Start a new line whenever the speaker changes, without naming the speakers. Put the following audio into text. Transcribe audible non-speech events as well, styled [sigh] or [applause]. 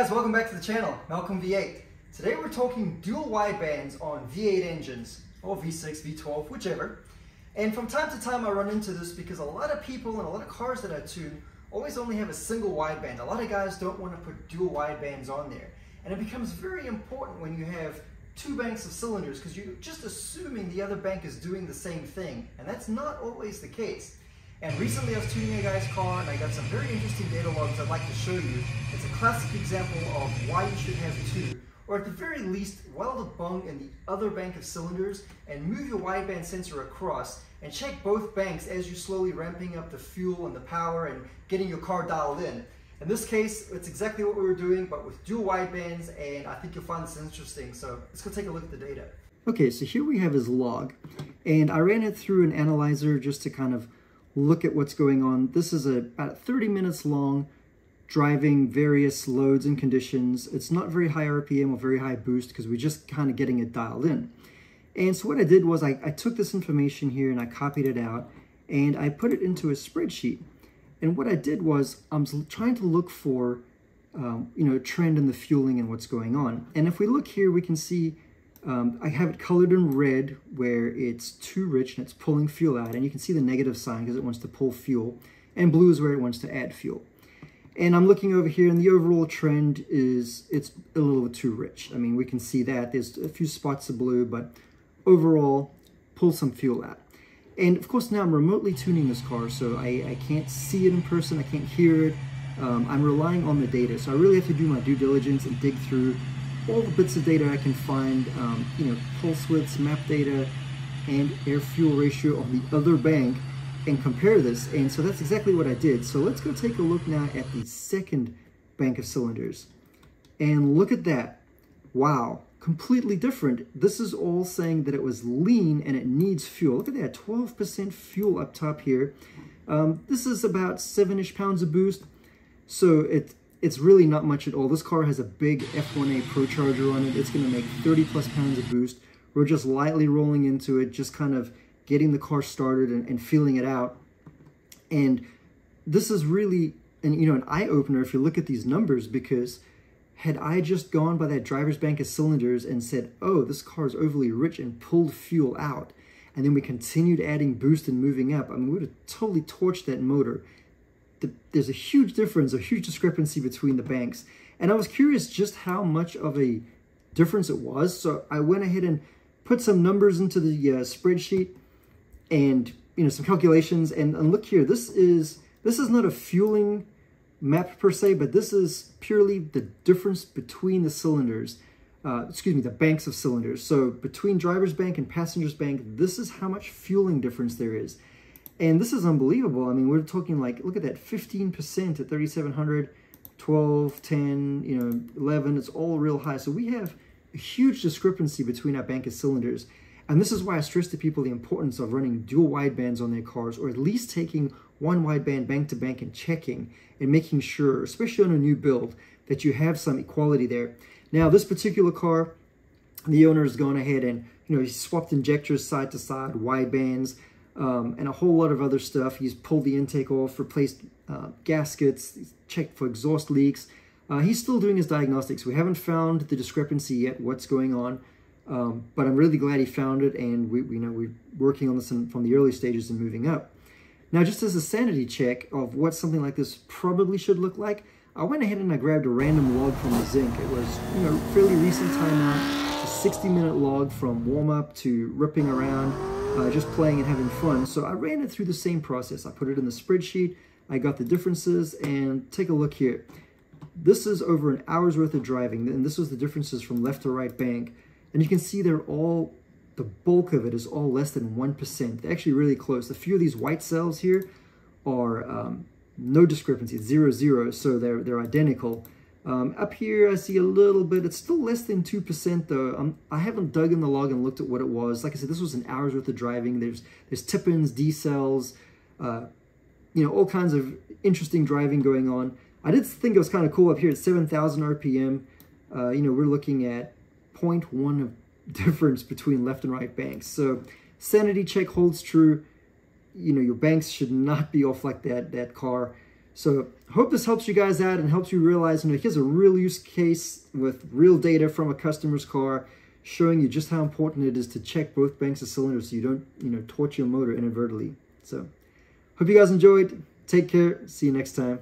guys, welcome back to the channel, Malcolm V8. Today we're talking dual widebands on V8 engines, or V6, V12, whichever. And from time to time I run into this because a lot of people and a lot of cars that I tune always only have a single wideband. A lot of guys don't want to put dual widebands on there. And it becomes very important when you have two banks of cylinders because you're just assuming the other bank is doing the same thing. And that's not always the case. And recently I was tuning a guy's car and I got some very interesting data logs I'd like to show you. It's a classic example of why you should have two, or at the very least, weld a bung in the other bank of cylinders and move your wideband sensor across and check both banks as you're slowly ramping up the fuel and the power and getting your car dialed in. In this case, it's exactly what we were doing, but with dual widebands, and I think you'll find this interesting. So let's go take a look at the data.
Okay, so here we have his log, and I ran it through an analyzer just to kind of look at what's going on. This is a, about 30 minutes long, driving various loads and conditions. It's not very high RPM or very high boost because we're just kind of getting it dialed in. And so what I did was I, I took this information here and I copied it out and I put it into a spreadsheet. And what I did was I'm trying to look for, um, you know, trend in the fueling and what's going on. And if we look here, we can see um, I have it colored in red where it's too rich and it's pulling fuel out. And you can see the negative sign because it wants to pull fuel. And blue is where it wants to add fuel. And I'm looking over here and the overall trend is it's a little bit too rich. I mean, we can see that. There's a few spots of blue, but overall, pull some fuel out. And of course, now I'm remotely tuning this car, so I, I can't see it in person. I can't hear it. Um, I'm relying on the data. So I really have to do my due diligence and dig through all the bits of data I can find, um, you know, pulse widths, map data, and air fuel ratio on the other bank and compare this. And so that's exactly what I did. So let's go take a look now at the second bank of cylinders. And look at that. Wow, completely different. This is all saying that it was lean and it needs fuel. Look at that, 12% fuel up top here. Um, this is about seven-ish pounds of boost. So it it's really not much at all. This car has a big F1A ProCharger on it. It's going to make 30 plus pounds of boost. We're just lightly rolling into it, just kind of getting the car started and, and feeling it out. And this is really an, you know, an eye-opener if you look at these numbers because had I just gone by that driver's bank of cylinders and said, oh, this car is overly rich and pulled fuel out, and then we continued adding boost and moving up, I mean, we would have totally torched that motor the, there's a huge difference, a huge discrepancy between the banks. And I was curious just how much of a difference it was. So I went ahead and put some numbers into the uh, spreadsheet and you know some calculations. And, and look here, this is this is not a fueling map per se, but this is purely the difference between the cylinders. Uh, excuse me, the banks of cylinders. So between driver's bank and passenger's bank, this is how much fueling difference there is. And this is unbelievable. I mean, we're talking like, look at that, 15% at 3,700, 12, 10, you know, 11. It's all real high. So we have a huge discrepancy between our bank of cylinders. And this is why I stress to people the importance of running dual widebands on their cars, or at least taking one wideband bank to bank and checking and making sure, especially on a new build, that you have some equality there. Now, this particular car, the owner has gone ahead and, you know, he swapped injectors side to side, widebands, um, and a whole lot of other stuff. He's pulled the intake off, replaced uh, gaskets, checked for exhaust leaks. Uh, he's still doing his diagnostics. We haven't found the discrepancy yet, what's going on, um, but I'm really glad he found it, and we, we know we're working on this in, from the early stages and moving up. Now, just as a sanity check of what something like this probably should look like, I went ahead and I grabbed a random log from the Zinc. It was, you know, fairly recent timeout, a 60 minute log from warm up to ripping around uh, just playing and having fun. So I ran it through the same process. I put it in the spreadsheet, I got the differences, and take a look here. This is over an hour's worth of driving, and this was the differences from left to right bank. And you can see they're all, the bulk of it is all less than 1%. They're actually really close. A few of these white cells here are um, no discrepancy, zero, zero, so they're, they're identical. Um, up here, I see a little bit. It's still less than 2% though. Um, I haven't dug in the log and looked at what it was. Like I said, this was an hour's worth of driving. There's there's tip-ins, decels, uh, you know, all kinds of interesting driving going on. I did think it was kind of cool up here at 7,000 RPM. Uh, you know, we're looking at 0.1 of [laughs] difference between left and right banks. So sanity check holds true. You know, your banks should not be off like that, that car. So hope this helps you guys out and helps you realize, you know, here's a real use case with real data from a customer's car showing you just how important it is to check both banks of cylinders so you don't, you know, torch your motor inadvertently. So hope you guys enjoyed. Take care. See you next time.